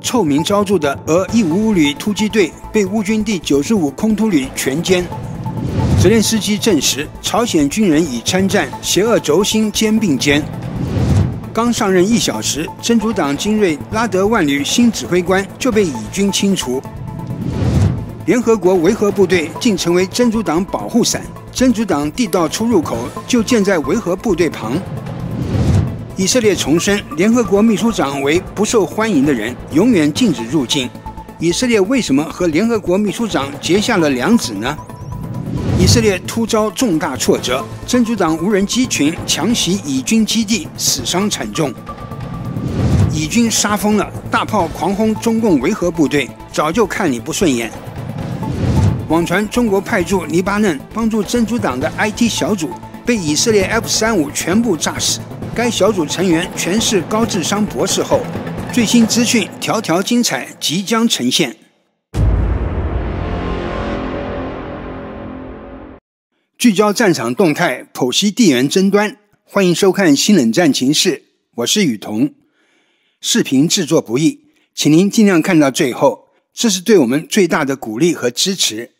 臭名昭著的俄一五五旅突击队被乌军第九十五空突旅全歼。泽连斯基证实，朝鲜军人已参战，邪恶轴心肩并肩。刚上任一小时，真主党精锐拉德万旅新指挥官就被以军清除。联合国维和部队竟成为真主党保护伞，真主党地道出入口就建在维和部队旁。以色列重申，联合国秘书长为不受欢迎的人，永远禁止入境。以色列为什么和联合国秘书长结下了梁子呢？以色列突遭重大挫折，真主党无人机群强袭以军基地，死伤惨重。以军杀疯了，大炮狂轰中共维和部队，早就看你不顺眼。网传中国派驻黎巴嫩帮助真主党的 IT 小组被以色列 F 三五全部炸死。该小组成员全是高智商博士后，最新资讯条条精彩即将呈现。聚焦战场动态，剖析地缘争端，欢迎收看《新冷战情势》，我是雨桐。视频制作不易，请您尽量看到最后，这是对我们最大的鼓励和支持，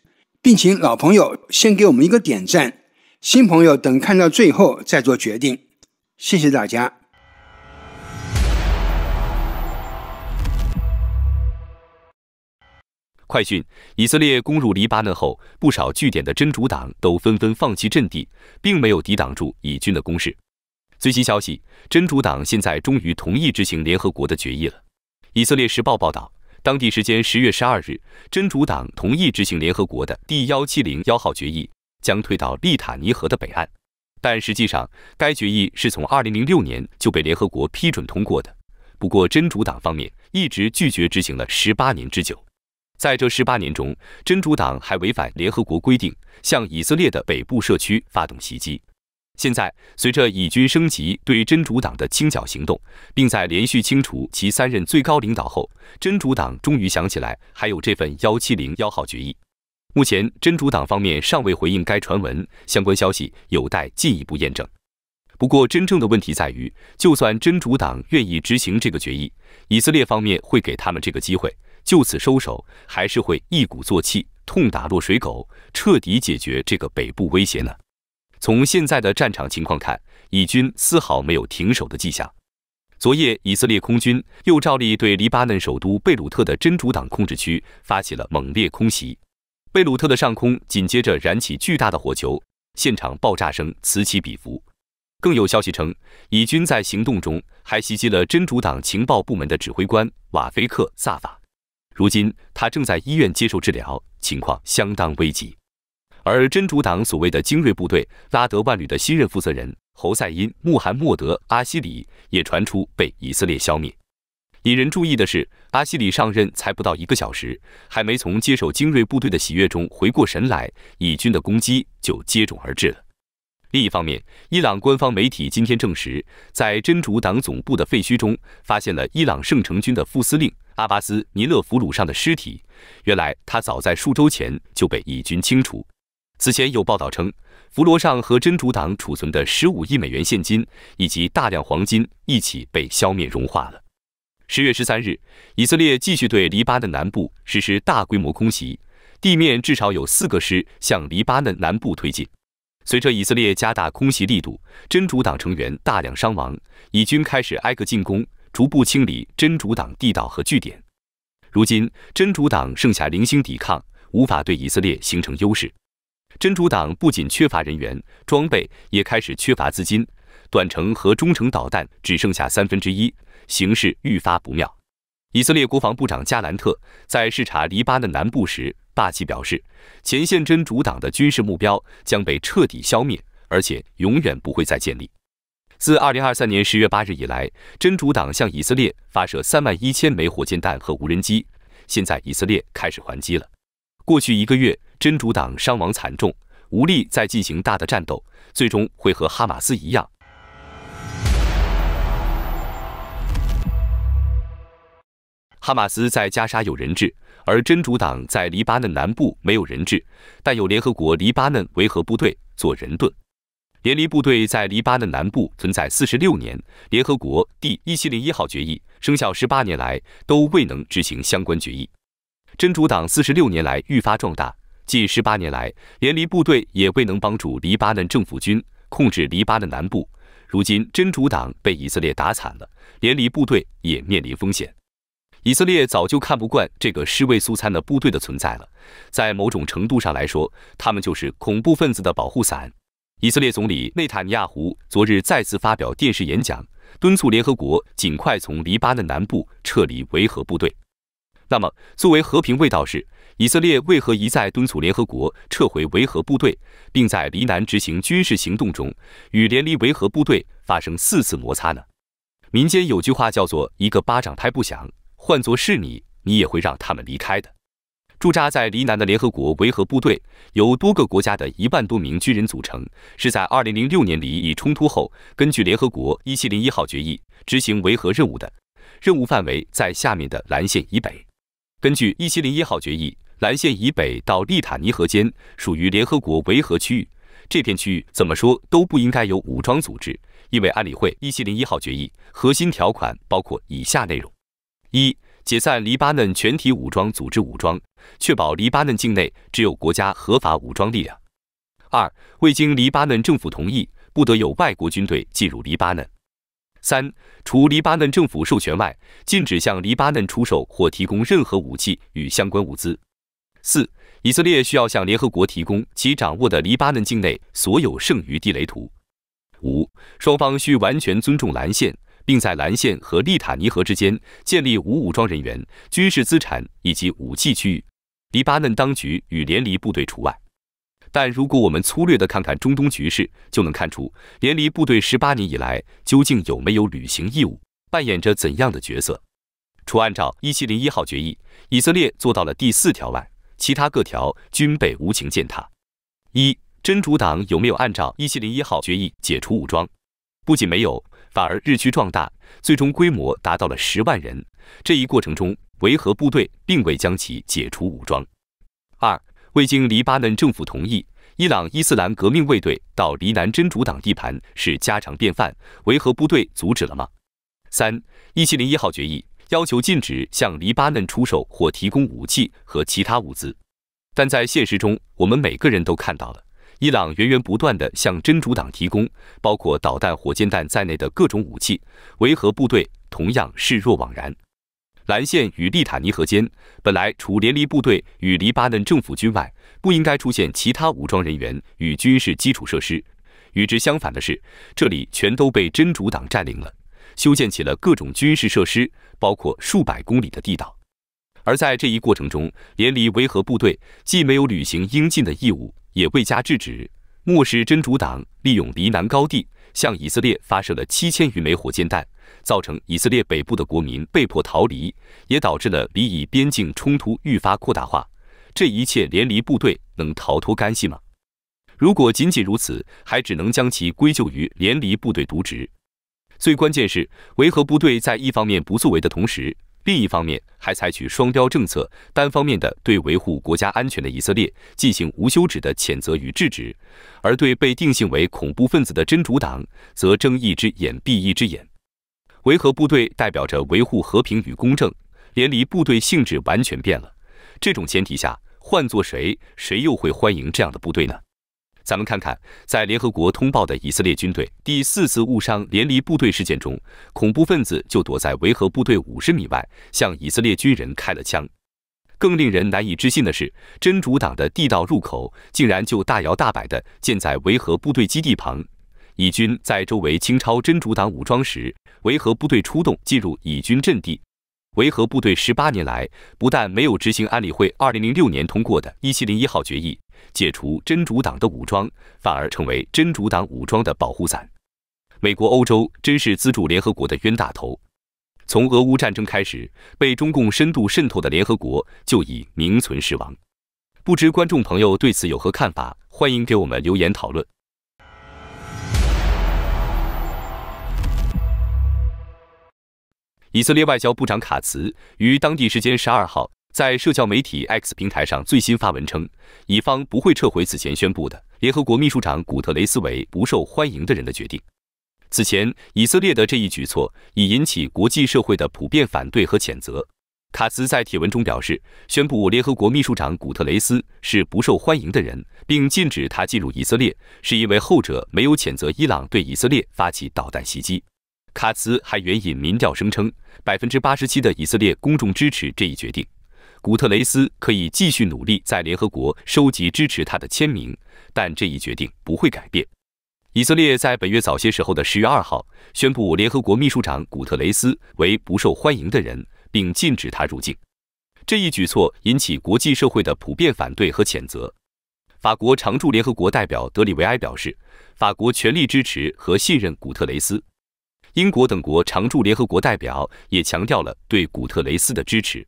并请老朋友先给我们一个点赞，新朋友等看到最后再做决定。谢谢大家。快讯：以色列攻入黎巴嫩后，不少据点的真主党都纷纷放弃阵地，并没有抵挡住以军的攻势。最新消息：真主党现在终于同意执行联合国的决议了。以色列时报报道，当地时间十月十二日，真主党同意执行联合国的第幺七零幺号决议，将退到利塔尼河的北岸。但实际上，该决议是从2006年就被联合国批准通过的。不过，真主党方面一直拒绝执行了十八年之久。在这十八年中，真主党还违反联合国规定，向以色列的北部社区发动袭击。现在，随着以军升级对真主党的清剿行动，并在连续清除其三任最高领导后，真主党终于想起来还有这份幺七零幺号决议。目前，真主党方面尚未回应该传闻，相关消息有待进一步验证。不过，真正的问题在于，就算真主党愿意执行这个决议，以色列方面会给他们这个机会就此收手，还是会一鼓作气，痛打落水狗，彻底解决这个北部威胁呢？从现在的战场情况看，以军丝毫没有停手的迹象。昨夜，以色列空军又照例对黎巴嫩首都贝鲁特的真主党控制区发起了猛烈空袭。贝鲁特的上空紧接着燃起巨大的火球，现场爆炸声此起彼伏。更有消息称，以军在行动中还袭击了真主党情报部门的指挥官瓦菲克·萨法。如今他正在医院接受治疗，情况相当危急。而真主党所谓的精锐部队拉德万旅的新任负责人侯赛因·穆罕默德·阿西里也传出被以色列消灭。引人注意的是，阿西里上任才不到一个小时，还没从接手精锐部队的喜悦中回过神来，以军的攻击就接踵而至了。另一方面，伊朗官方媒体今天证实，在真主党总部的废墟中发现了伊朗圣城军的副司令阿巴斯·尼勒弗鲁上的尸体。原来，他早在数周前就被以军清除。此前有报道称，弗罗上和真主党储存的十五亿美元现金以及大量黄金一起被消灭融化了。十月十三日，以色列继续对黎巴嫩南部实施大规模空袭，地面至少有四个师向黎巴嫩南部推进。随着以色列加大空袭力度，真主党成员大量伤亡，以军开始挨个进攻，逐步清理真主党地道和据点。如今，真主党剩下零星抵抗，无法对以色列形成优势。真主党不仅缺乏人员、装备，也开始缺乏资金，短程和中程导弹只剩下三分之一。形势愈发不妙。以色列国防部长加兰特在视察黎巴嫩南部时，霸气表示，前线真主党的军事目标将被彻底消灭，而且永远不会再建立。自2023年10月8日以来，真主党向以色列发射3万一千枚火箭弹和无人机，现在以色列开始还击了。过去一个月，真主党伤亡惨重，无力再进行大的战斗，最终会和哈马斯一样。哈马斯在加沙有人质，而真主党在黎巴嫩南部没有人质，但有联合国黎巴嫩维和部队做人盾。联黎部队在黎巴嫩南部存在四十六年，联合国第一七零一号决议生效十八年来都未能执行相关决议。真主党四十六年来愈发壮大，近十八年来，联黎部队也未能帮助黎巴嫩政府军控制黎巴嫩南部。如今，真主党被以色列打惨了，联黎部队也面临风险。以色列早就看不惯这个尸位素餐的部队的存在了，在某种程度上来说，他们就是恐怖分子的保护伞。以色列总理内塔尼亚胡昨日再次发表电视演讲，敦促联合国尽快从黎巴嫩南部撤离维和部队。那么，作为和平卫道士，以色列为何一再敦促联合国撤回维和部队，并在黎南执行军事行动中与联黎维和部队发生四次摩擦呢？民间有句话叫做“一个巴掌拍不响”，换作是你，你也会让他们离开的。驻扎在黎南的联合国维和部队由多个国家的一万多名军人组成，是在2006年黎以冲突后，根据联合国1701号决议执行维和任务的。任务范围在下面的蓝线以北。根据1701号决议。蓝线以北到利塔尼河间属于联合国维和区域，这片区域怎么说都不应该有武装组织，因为安理会一七零一号决议核心条款包括以下内容：一、解散黎巴嫩全体武装组织武装，确保黎巴嫩境内只有国家合法武装力量；二、未经黎巴嫩政府同意，不得有外国军队进入黎巴嫩；三、除黎巴嫩政府授权外，禁止向黎巴嫩出售或提供任何武器与相关物资。四，以色列需要向联合国提供其掌握的黎巴嫩境内所有剩余地雷图。五，双方需完全尊重蓝线，并在蓝线和利塔尼河之间建立无武装人员、军事资产以及武器区域，黎巴嫩当局与联黎部队除外。但如果我们粗略地看看中东局势，就能看出联黎部队十八年以来究竟有没有履行义务，扮演着怎样的角色。除按照一七零一号决议，以色列做到了第四条外。其他各条均被无情践踏。一真主党有没有按照一七零一号决议解除武装？不仅没有，反而日趋壮大，最终规模达到了十万人。这一过程中，维和部队并未将其解除武装。二未经黎巴嫩政府同意，伊朗伊斯兰革命卫队到黎南真主党地盘是家常便饭，维和部队阻止了吗？三一七零一号决议。要求禁止向黎巴嫩出售或提供武器和其他物资，但在现实中，我们每个人都看到了，伊朗源源不断地向真主党提供包括导弹、火箭弹在内的各种武器，维和部队同样视若罔然。蓝线与利塔尼河间本来除联黎部队与黎巴嫩政府军外，不应该出现其他武装人员与军事基础设施，与之相反的是，这里全都被真主党占领了。修建起了各种军事设施，包括数百公里的地道。而在这一过程中，联黎维和部队既没有履行应尽的义务，也未加制止，漠视真主党利用黎南高地向以色列发射了七千余枚火箭弹，造成以色列北部的国民被迫逃离，也导致了黎以边境冲突愈发扩大化。这一切，联黎部队能逃脱干系吗？如果仅仅如此，还只能将其归咎于联黎部队渎职。最关键是，维和部队在一方面不作为的同时，另一方面还采取双标政策，单方面的对维护国家安全的以色列进行无休止的谴责与制止，而对被定性为恐怖分子的真主党则睁一只眼闭一只眼。维和部队代表着维护和平与公正，联黎部队性质完全变了。这种前提下，换做谁，谁又会欢迎这样的部队呢？咱们看看，在联合国通报的以色列军队第四次误伤联黎部队事件中，恐怖分子就躲在维和部队五十米外，向以色列军人开了枪。更令人难以置信的是，真主党的地道入口竟然就大摇大摆地建在维和部队基地旁。以军在周围清抄真主党武装时，维和部队出动进入以军阵地。维和部队十八年来不但没有执行安理会二零零六年通过的一七零一号决议。解除真主党的武装，反而成为真主党武装的保护伞。美国、欧洲真是资助联合国的冤大头。从俄乌战争开始，被中共深度渗透的联合国就已名存实亡。不知观众朋友对此有何看法？欢迎给我们留言讨论。以色列外交部长卡茨于当地时间十二号。在社交媒体 X 平台上最新发文称，以方不会撤回此前宣布的联合国秘书长古特雷斯为不受欢迎的人的决定。此前，以色列的这一举措已引起国际社会的普遍反对和谴责。卡茨在帖文中表示，宣布联合国秘书长古特雷斯是不受欢迎的人，并禁止他进入以色列，是因为后者没有谴责伊朗对以色列发起导弹袭击。卡茨还援引民调声称，百分之八十七的以色列公众支持这一决定。古特雷斯可以继续努力在联合国收集支持他的签名，但这一决定不会改变。以色列在本月早些时候的十月二号宣布联合国秘书长古特雷斯为不受欢迎的人，并禁止他入境。这一举措引起国际社会的普遍反对和谴责。法国常驻联合国代表德里维埃表示，法国全力支持和信任古特雷斯。英国等国常驻联合国代表也强调了对古特雷斯的支持。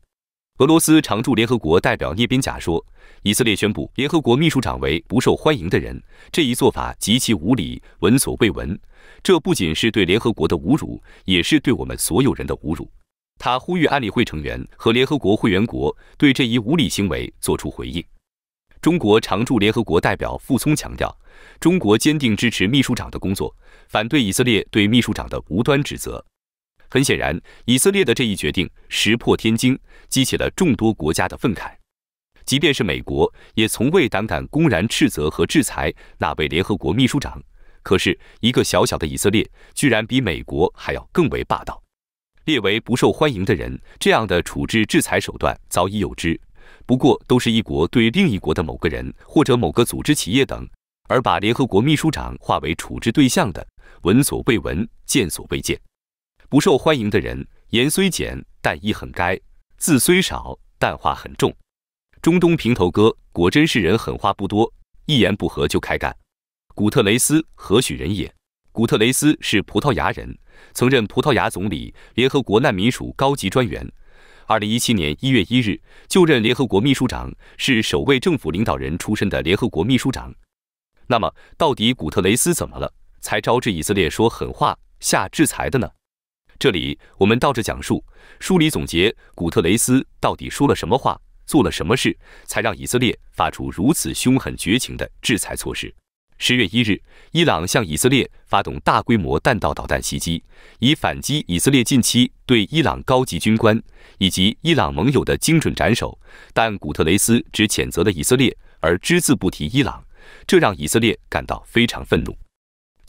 俄罗斯常驻联合国代表聂边贾说：“以色列宣布联合国秘书长为不受欢迎的人，这一做法极其无理，闻所未闻。这不仅是对联合国的侮辱，也是对我们所有人的侮辱。”他呼吁安理会成员和联合国会员国对这一无理行为作出回应。中国常驻联合国代表傅聪强调：“中国坚定支持秘书长的工作，反对以色列对秘书长的无端指责。”很显然，以色列的这一决定石破天惊，激起了众多国家的愤慨。即便是美国，也从未胆敢公然斥责和制裁那位联合国秘书长。可是，一个小小的以色列，居然比美国还要更为霸道，列为不受欢迎的人。这样的处置制裁手段早已有之，不过都是一国对另一国的某个人或者某个组织、企业等，而把联合国秘书长化为处置对象的，闻所未闻，见所未见。不受欢迎的人，言虽简，但意很该；字虽少，但话很重。中东平头哥果真是人狠话不多，一言不合就开干。古特雷斯何许人也？古特雷斯是葡萄牙人，曾任葡萄牙总理、联合国难民署高级专员。二零一七年一月一日就任联合国秘书长，是首位政府领导人出身的联合国秘书长。那么，到底古特雷斯怎么了，才招致以色列说狠话、下制裁的呢？这里我们倒着讲述，梳理总结，古特雷斯到底说了什么话，做了什么事，才让以色列发出如此凶狠绝情的制裁措施？十月一日，伊朗向以色列发动大规模弹道导弹袭击，以反击以色列近期对伊朗高级军官以及伊朗盟友的精准斩首。但古特雷斯只谴责了以色列，而只字不提伊朗，这让以色列感到非常愤怒。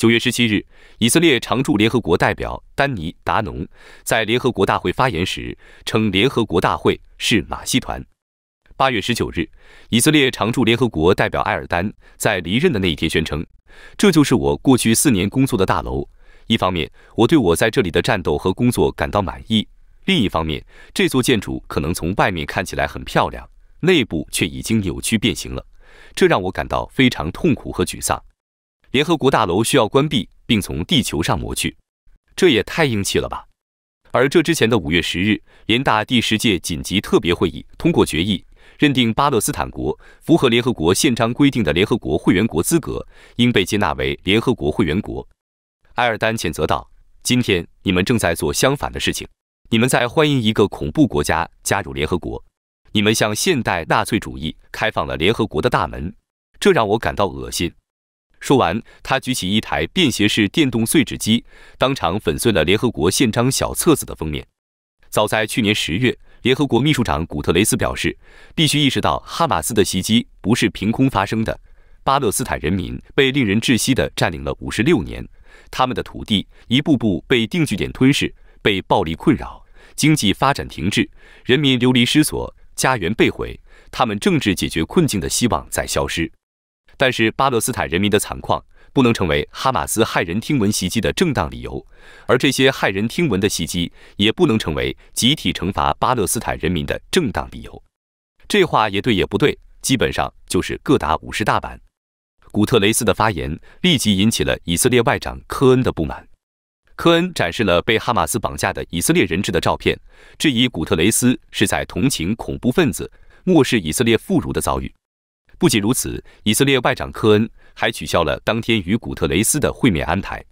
九月十七日，以色列常驻联合国代表丹尼·达农在联合国大会发言时称，联合国大会是马戏团。八月十九日，以色列常驻联合国代表埃尔丹在离任的那一天宣称：“这就是我过去四年工作的大楼。一方面，我对我在这里的战斗和工作感到满意；另一方面，这座建筑可能从外面看起来很漂亮，内部却已经扭曲变形了，这让我感到非常痛苦和沮丧。”联合国大楼需要关闭，并从地球上抹去，这也太硬气了吧！而这之前的五月十日，联大第十届紧急特别会议通过决议，认定巴勒斯坦国符合联合国宪章规定的联合国会员国资格，应被接纳为联合国会员国。埃尔丹谴责道：“今天你们正在做相反的事情，你们在欢迎一个恐怖国家加入联合国，你们向现代纳粹主义开放了联合国的大门，这让我感到恶心。”说完，他举起一台便携式电动碎纸机，当场粉碎了联合国宪章小册子的封面。早在去年十月，联合国秘书长古特雷斯表示，必须意识到哈马斯的袭击不是凭空发生的。巴勒斯坦人民被令人窒息地占领了五十六年，他们的土地一步步被定居点吞噬，被暴力困扰，经济发展停滞，人民流离失所，家园被毁，他们政治解决困境的希望在消失。但是巴勒斯坦人民的惨况不能成为哈马斯骇人听闻袭击的正当理由，而这些骇人听闻的袭击也不能成为集体惩罚巴勒斯坦人民的正当理由。这话也对也不对，基本上就是各打五十大板。古特雷斯的发言立即引起了以色列外长科恩的不满。科恩展示了被哈马斯绑架的以色列人质的照片，质疑古特雷斯是在同情恐怖分子，漠视以色列妇孺的遭遇。不仅如此，以色列外长科恩还取消了当天与古特雷斯的会面安排。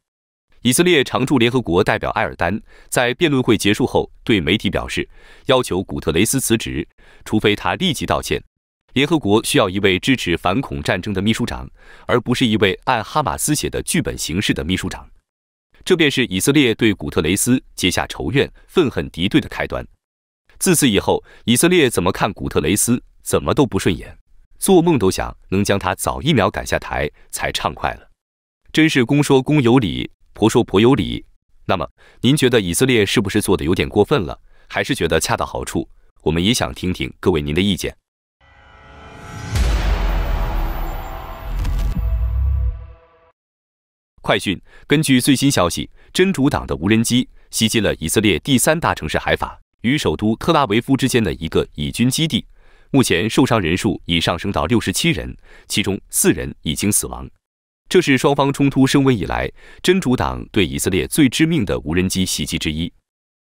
以色列常驻联合国代表埃尔丹在辩论会结束后对媒体表示，要求古特雷斯辞职，除非他立即道歉。联合国需要一位支持反恐战争的秘书长，而不是一位按哈马斯写的剧本行事的秘书长。这便是以色列对古特雷斯结下仇怨、愤恨敌对的开端。自此以后，以色列怎么看古特雷斯，怎么都不顺眼，做梦都想能将他早一秒赶下台才畅快了。真是公说公有理，婆说婆有理。那么，您觉得以色列是不是做的有点过分了，还是觉得恰到好处？我们也想听听各位您的意见。快讯：根据最新消息，真主党的无人机袭击了以色列第三大城市海法与首都特拉维夫之间的一个以军基地。目前受伤人数已上升到六十七人，其中四人已经死亡。这是双方冲突升温以来真主党对以色列最致命的无人机袭击之一。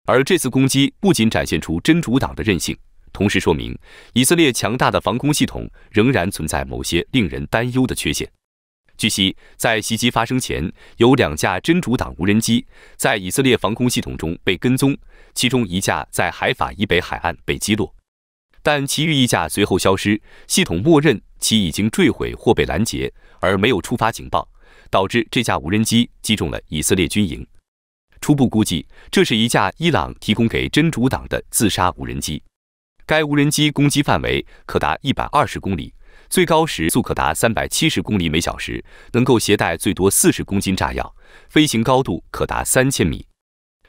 而这次攻击不仅展现出真主党的韧性，同时说明以色列强大的防空系统仍然存在某些令人担忧的缺陷。据悉，在袭击发生前，有两架真主党无人机在以色列防空系统中被跟踪，其中一架在海法以北海岸被击落，但其余一架随后消失，系统默认其已经坠毁或被拦截，而没有触发警报，导致这架无人机击中了以色列军营。初步估计，这是一架伊朗提供给真主党的自杀无人机。该无人机攻击范围可达一百二十公里。最高时速可达三百七十公里每小时，能够携带最多四十公斤炸药，飞行高度可达三千米。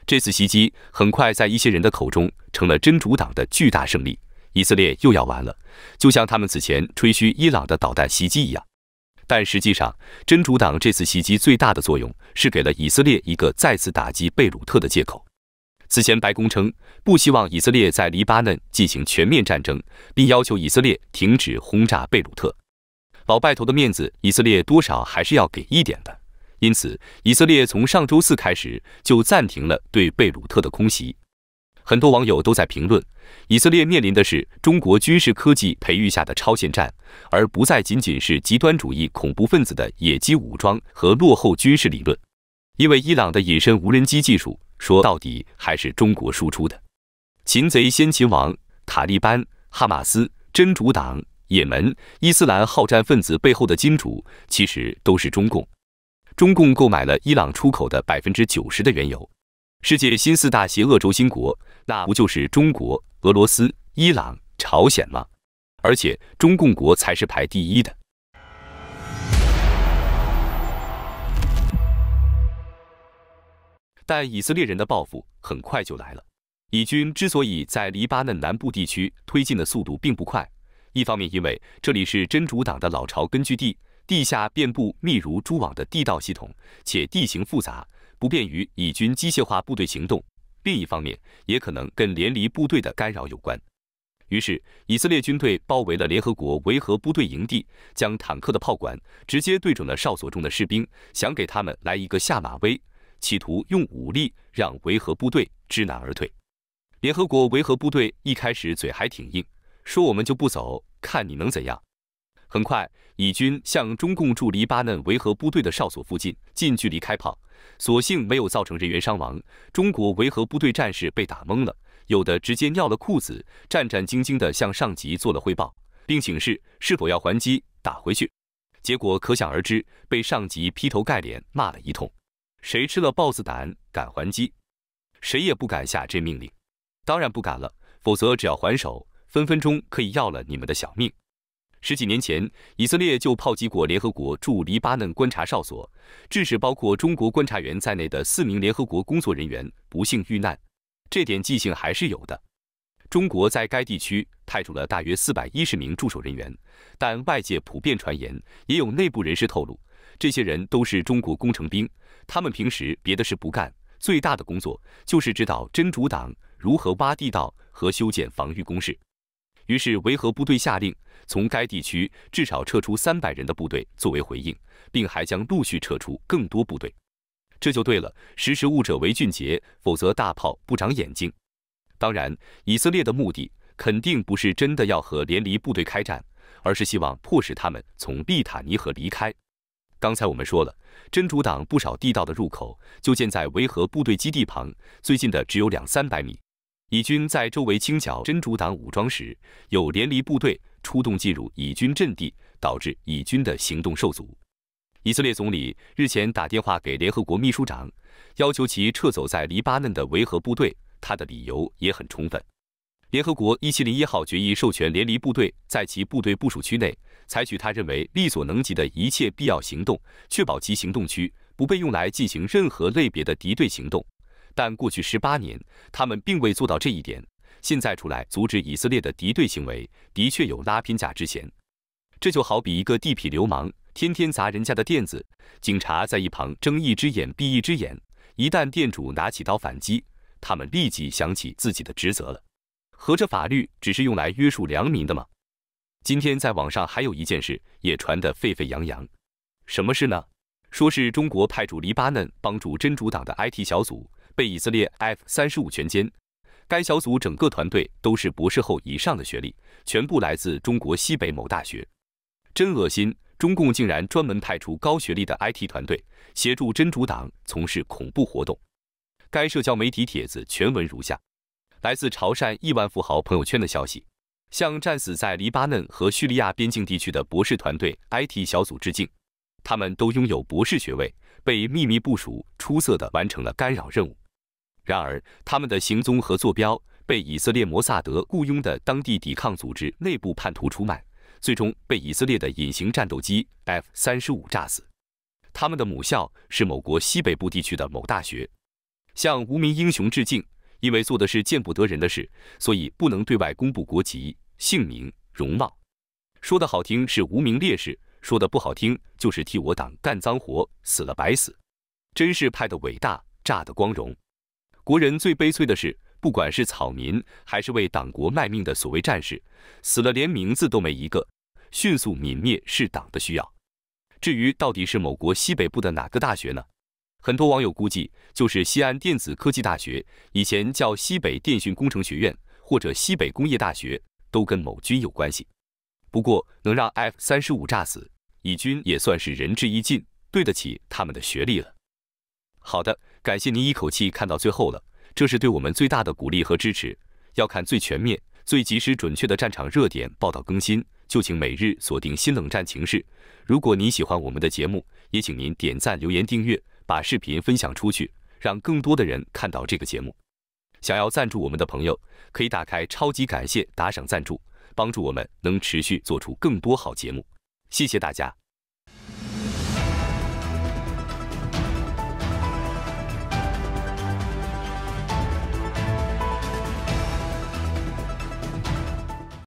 这次袭击很快在一些人的口中成了真主党的巨大胜利，以色列又要完了，就像他们此前吹嘘伊朗的导弹袭击一样。但实际上，真主党这次袭击最大的作用是给了以色列一个再次打击贝鲁特的借口。此前，白宫称不希望以色列在黎巴嫩进行全面战争，并要求以色列停止轰炸贝鲁特。老拜头的面子，以色列多少还是要给一点的。因此，以色列从上周四开始就暂停了对贝鲁特的空袭。很多网友都在评论，以色列面临的是中国军事科技培育下的超限战，而不再仅仅是极端主义恐怖分子的野鸡武装和落后军事理论。因为伊朗的隐身无人机技术。说到底还是中国输出的，擒贼先擒王，塔利班、哈马斯、真主党、也门、伊斯兰好战分子背后的金主，其实都是中共。中共购买了伊朗出口的百分之九十的原油，世界新四大邪恶轴心国，那不就是中国、俄罗斯、伊朗、朝鲜吗？而且中共国才是排第一的。但以色列人的报复很快就来了。以军之所以在黎巴嫩南部地区推进的速度并不快，一方面因为这里是真主党的老巢根据地，地下遍布密如蛛网的地道系统，且地形复杂，不便于以军机械化部队行动；另一方面，也可能跟联黎部队的干扰有关。于是，以色列军队包围了联合国维和部队营地，将坦克的炮管直接对准了哨所中的士兵，想给他们来一个下马威。企图用武力让维和部队知难而退。联合国维和部队一开始嘴还挺硬，说我们就不走，看你能怎样。很快，以军向中共驻黎巴嫩维和部队的哨所附近近距离开炮，所幸没有造成人员伤亡。中国维和部队战士被打懵了，有的直接尿了裤子，战战兢兢地向上级做了汇报，并请示是否要还击打回去。结果可想而知，被上级劈头盖脸骂了一通。谁吃了豹子胆敢还击？谁也不敢下这命令，当然不敢了。否则，只要还手，分分钟可以要了你们的小命。十几年前，以色列就炮击过联合国驻黎巴嫩观察哨所，致使包括中国观察员在内的四名联合国工作人员不幸遇难。这点记性还是有的。中国在该地区派出了大约四百一十名驻守人员，但外界普遍传言，也有内部人士透露，这些人都是中国工程兵。他们平时别的事不干，最大的工作就是指导真主党如何挖地道和修建防御工事。于是维和部队下令从该地区至少撤出三百人的部队作为回应，并还将陆续撤出更多部队。这就对了，识时务者为俊杰，否则大炮不长眼睛。当然，以色列的目的肯定不是真的要和联黎部队开战，而是希望迫使他们从利塔尼河离开。刚才我们说了，真主党不少地道的入口就建在维和部队基地旁，最近的只有两三百米。以军在周围清剿真主党武装时，有联黎部队出动进入以军阵地，导致以军的行动受阻。以色列总理日前打电话给联合国秘书长，要求其撤走在黎巴嫩的维和部队，他的理由也很充分。联合国一七零一号决议授权联黎部队在其部队部署区内采取他认为力所能及的一切必要行动，确保其行动区不被用来进行任何类别的敌对行动。但过去十八年，他们并未做到这一点。现在出来阻止以色列的敌对行为，的确有拉偏架之嫌。这就好比一个地痞流氓天天砸人家的店子，警察在一旁睁一只眼闭一只眼。一旦店主拿起刀反击，他们立即想起自己的职责了。合着法律只是用来约束良民的吗？今天在网上还有一件事也传得沸沸扬扬，什么事呢？说是中国派驻黎巴嫩帮助真主党的 IT 小组被以色列 F 三十五全歼，该小组整个团队都是博士后以上的学历，全部来自中国西北某大学，真恶心！中共竟然专门派出高学历的 IT 团队协助真主党从事恐怖活动。该社交媒体帖子全文如下。来自潮汕亿万富豪朋友圈的消息，向战死在黎巴嫩和叙利亚边境地区的博士团队 IT 小组致敬。他们都拥有博士学位，被秘密部署，出色的完成了干扰任务。然而，他们的行踪和坐标被以色列摩萨德雇佣的当地抵抗组织内部叛徒出卖，最终被以色列的隐形战斗机 F 三十五炸死。他们的母校是某国西北部地区的某大学。向无名英雄致敬。因为做的是见不得人的事，所以不能对外公布国籍、姓名、容貌。说的好听是无名烈士，说的不好听就是替我党干脏活，死了白死。真是派的伟大，炸的光荣。国人最悲催的是，不管是草民还是为党国卖命的所谓战士，死了连名字都没一个，迅速泯灭是党的需要。至于到底是某国西北部的哪个大学呢？很多网友估计，就是西安电子科技大学，以前叫西北电讯工程学院，或者西北工业大学，都跟某军有关系。不过，能让 F 三十五炸死，以军也算是仁至义尽，对得起他们的学历了。好的，感谢您一口气看到最后了，这是对我们最大的鼓励和支持。要看最全面、最及时、准确的战场热点报道更新，就请每日锁定新冷战情势。如果您喜欢我们的节目，也请您点赞、留言、订阅。把视频分享出去，让更多的人看到这个节目。想要赞助我们的朋友，可以打开超级感谢打赏赞助，帮助我们能持续做出更多好节目。谢谢大家。